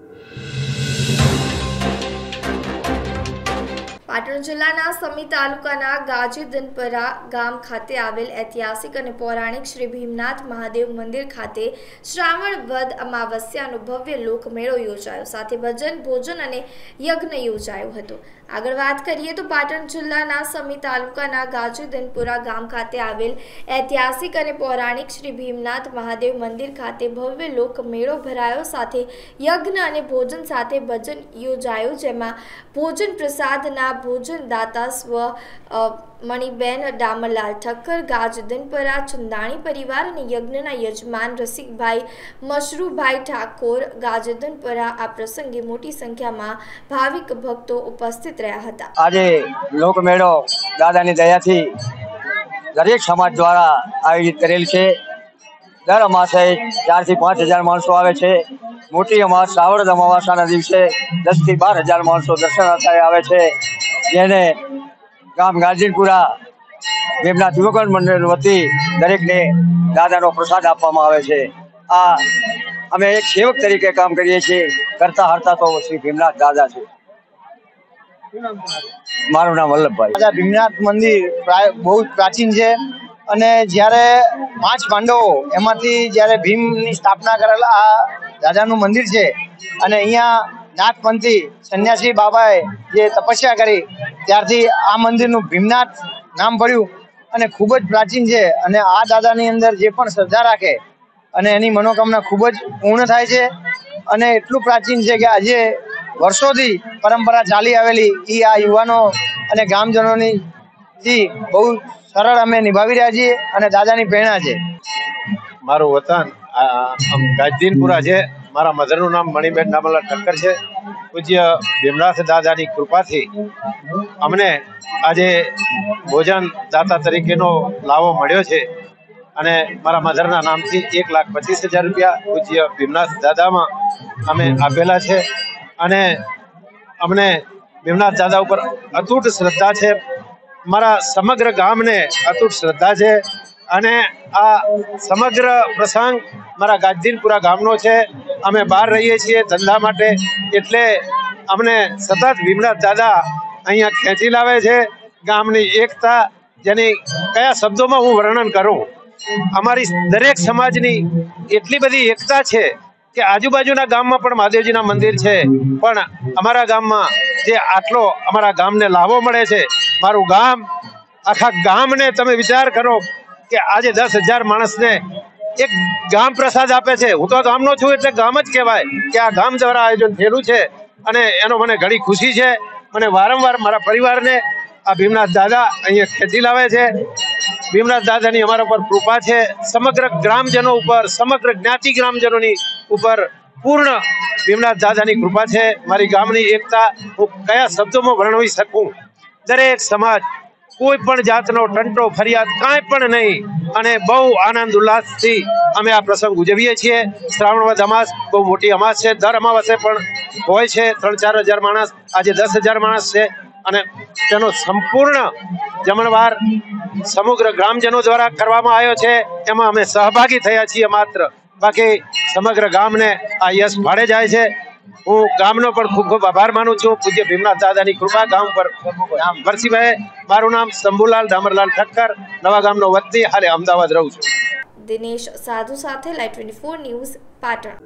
you Patan જિલ્લાના સમી તાલુકાના ગાજીદનપરા ગામ ખાતે આવેલ ઐતિહાસિક અને પૌરાણિક શ્રી ભીમનાથ મહાદેવ મંદિર ખાતે શ્રાવણ વદ અમાવસ્યાનો ભવ્ય લોકમેળો યોજાયો. સાથે ભજન, ભોજન અને યજ્ઞ યોજાયો હતો. આગળ વાત કરીએ તો પાટણ જિલ્લાના સમી તાલુકાના ગાજીદનપુરા ગામ ખાતે આવેલ ઐતિહાસિક અને પૌરાણિક શ્રી ભીમનાથ મહાદેવ મંદિર ખાતે ભવ્ય લોકમેળો ભરાયો. સાથે યજ્ઞ અને ભોજન સાથે ભજન યોજાયું, જેમાં ભોજન પ્રસાદના ભોજન દાતા સ્વ મણિબેન, ડામરલાલ ઠક્કર ગાજદનપરા ચંદાણી પરિવાર અને યજ્ઞના યજમાન રસિકભાઈ, મશરૂભાઈ ઠાકોર ગાજદનપરા આ પ્રસંગે મોટી સંખ્યામાં ભાવિક ભક્તો ઉપસ્થિત રહ્યા હતા. આજે લોકમેળો દાદાની દયાથી દરેક સમાજ દ્વારા આયોજિત કરેલ છે. દર અમાસે ચારથી પાંચ હજાર માણસો આવે છે. મોટી અમાસ શ્રાવણ અમાવાસાના દિવસે દસથી બાર હજાર માણસો દર્શનાર્થે આવે છે. જેને ગામ ગાજીરપુરા ભીમનાથ યુવકન મંડળ વતી દરેકને દાદાનો પ્રસાદ આપવામાં આવે છે. આ અમે એક સેવક તરીકે કામ કરીએ છીએ. કરતા હરતા તો શ્રી ભીમનાથ દાદા છે. મારું નામ વલ્લભભાઈ. દાદા ભીમનાથ મંદિર બહુ પ્રાચીન છે અને જ્યારે પાંચ પાંડવો એમાંથી જ્યારે ભીમની સ્થાપના કરેલા આ રાજાનું મંદિર છે અને અહીંયા નાથપંથી સંન્યાસી બાબાએ જે તપસ્યા કરી, ત્યારથી આ મંદિરનું ભીમનાથ નામ પડ્યું અને ખૂબ જ પ્રાચીન છે અને આ દાદાની અંદર જે પણ શ્રદ્ધા રાખે અને એની મનોકામના ખૂબ જ પૂર્ણ થાય છે અને એટલું પ્રાચીન છે કે આજે વર્ષોથી પરંપરા ચાલી આવેલી એ આ યુવાનો અને ગામજનોની થી બહુ સરળ અમે નિભાવી રહ્યા છીએ અને દાદાની પ્રેરણા છે. મારું વતન ગાજદીનપુરા છે. મારા મધરનું નામ મણિબેન નામલા ઠક્કર છે. પૂજ્ય ભીમનાથ દાદાની કૃપાથી અમને આજે ભોજન દાતા તરીકેનો લાવો મળ્યો છે અને મારા મધરના નામથી એક લાખ પચીસ હજાર રૂપિયા પૂજ્ય ભીમનાથ દાદામાં અમે આપેલા છે અને અમને ભીમનાથ દાદા ઉપર અતૂટ શ્રદ્ધા છે. મારા સમગ્ર ગામને અતૂટ શ્રદ્ધા છે. અને આ સમગ્ર પ્રસંગ મારા ગાજદીનપુરા ગામનો છે. અમે બહાર રહીએ છીએ ધંધા માટે. એટલે અમને સતત ભીમનાથ દાદા અહીંયા ખેંચી લાવે છે ગામની એકતા, જેની કયા શબ્દોમાં હું વર્ણન કરું? અમારી દરેક સમાજની એટલી બધી એકતા છે કે આજુબાજુના ગામમાં પણ મહાદેવજીના મંદિર છે. પણ અમારા ગામમાં જે આટલો અમારા ગામને લાવો મળે છે. મારું ગામ, આખા ગામને તમે વિચાર કરો કે આજે દસ હજાર માણસને એક ગામ પ્રસાદ આપે છે. હું તો ગામનો છું એટલે ગામ જ કહેવાય કે આ ગામ દ્વારા આયોજન થયેલું છે અને એનો મને ઘણી ખુશી છે. મને વારંવાર મારા પરિવારને આ ભીમનાથ દાદા અહીંયા ખેંચી લાવે છે. ભીમનાથ દાદાની અમારા ઉપર કૃપા છે. સમગ્ર ગ્રામજનો ઉપર, સમગ્ર જ્ઞાતિ ગ્રામજનોની ઉપર પૂર્ણ ભીમનાથ દાદાની કૃપા છે. મારી ગામની એકતા હું કયા શબ્દોમાં વર્ણવી શકું? દરેક સમાજ કોઈ પણ જાતનો ટંટો, ફરિયાદ કાંઈ પણ નહીં. અને બહુ આનંદ, ઉલ્લાસથી અમે આ પ્રસંગ ઉજવીએ છીએ. શ્રાવણ વધ અમાસ બહુ મોટી અમાસ છે. દર અમાવસે પણ હોય છે. ત્રણ ચાર હજાર માણસ, આજે દસ હજાર માણસ છે. અને તેનો સંપૂર્ણ જમણવાર સમગ્ર ગ્રામજનો દ્વારા કરવામાં આવ્યો છે. એમાં અમે સહભાગી થયા છીએ માત્ર. બાકી સમગ્ર ગામને આ યશ ભાડે જાય છે. હું ગામનો પણ ખૂબ ખૂબ આભાર માનું છું. પૂજ્ય ભીમનાથ દાદાની કૃપા ગામ પર વરસીભાઈ, મારું નામ શંભુલાલ ડામરલાલ ઠક્કર, નવા ગામનો વતની હાલે અમદાવાદ રહું છું. દિનેશ સાધુ સાથે લાઈવ ટ્વેન્ટી ન્યૂઝ પાટણ.